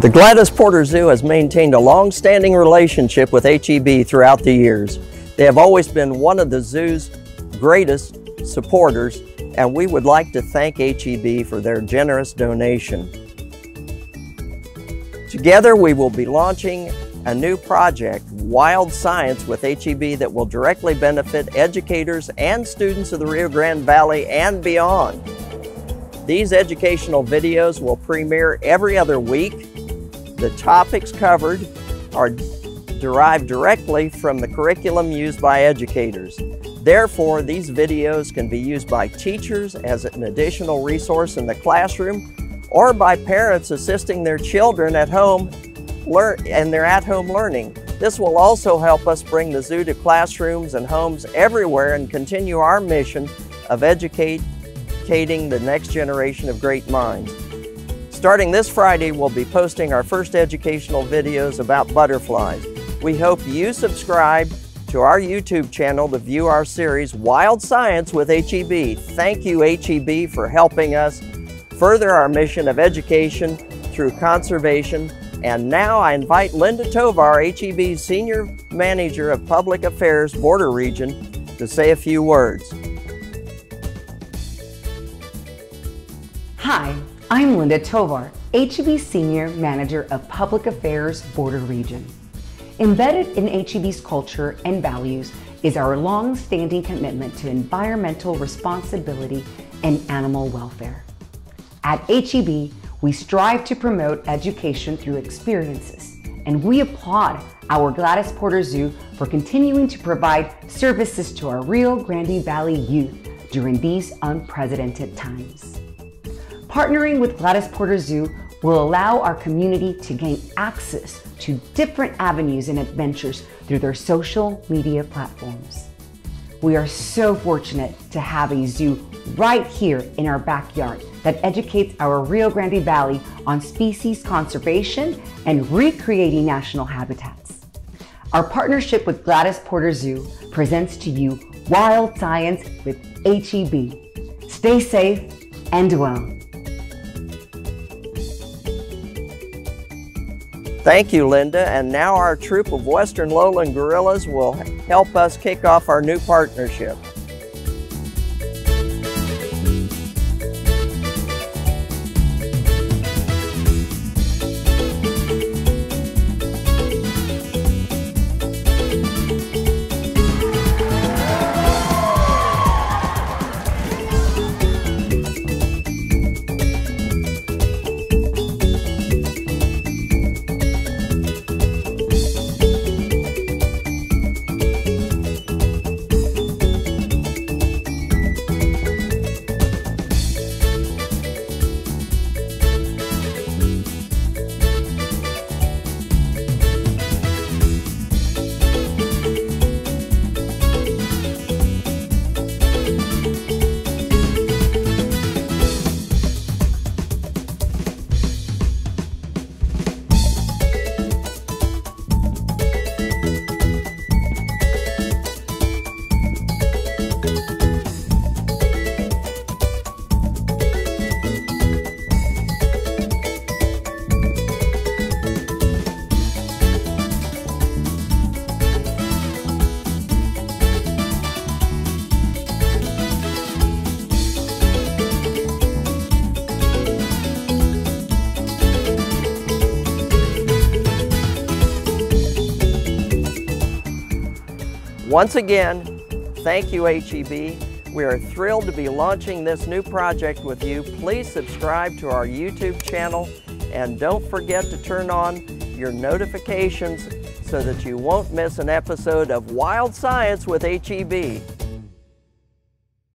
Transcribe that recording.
The Gladys Porter Zoo has maintained a long-standing relationship with HEB throughout the years. They have always been one of the zoo's greatest supporters and we would like to thank HEB for their generous donation. Together we will be launching a new project, Wild Science with HEB that will directly benefit educators and students of the Rio Grande Valley and beyond. These educational videos will premiere every other week the topics covered are derived directly from the curriculum used by educators. Therefore, these videos can be used by teachers as an additional resource in the classroom or by parents assisting their children at home and their at-home learning. This will also help us bring the zoo to classrooms and homes everywhere and continue our mission of educating the next generation of great minds. Starting this Friday, we'll be posting our first educational videos about butterflies. We hope you subscribe to our YouTube channel to view our series, Wild Science with HEB. Thank you, HEB, for helping us further our mission of education through conservation. And now I invite Linda Tovar, HEB's Senior Manager of Public Affairs Border Region, to say a few words. Hi, I'm Linda Tovar, HEB Senior Manager of Public Affairs Border Region. Embedded in HEB's culture and values is our long-standing commitment to environmental responsibility and animal welfare. At HEB, we strive to promote education through experiences, and we applaud our Gladys Porter Zoo for continuing to provide services to our Rio Grande Valley youth during these unprecedented times. Partnering with Gladys Porter Zoo will allow our community to gain access to different avenues and adventures through their social media platforms. We are so fortunate to have a zoo right here in our backyard that educates our Rio Grande Valley on species conservation and recreating national habitats. Our partnership with Gladys Porter Zoo presents to you Wild Science with HEB. Stay safe and well. Thank you, Linda. And now our troop of Western Lowland Gorillas will help us kick off our new partnership. Once again, thank you HEB. We are thrilled to be launching this new project with you. Please subscribe to our YouTube channel and don't forget to turn on your notifications so that you won't miss an episode of Wild Science with HEB.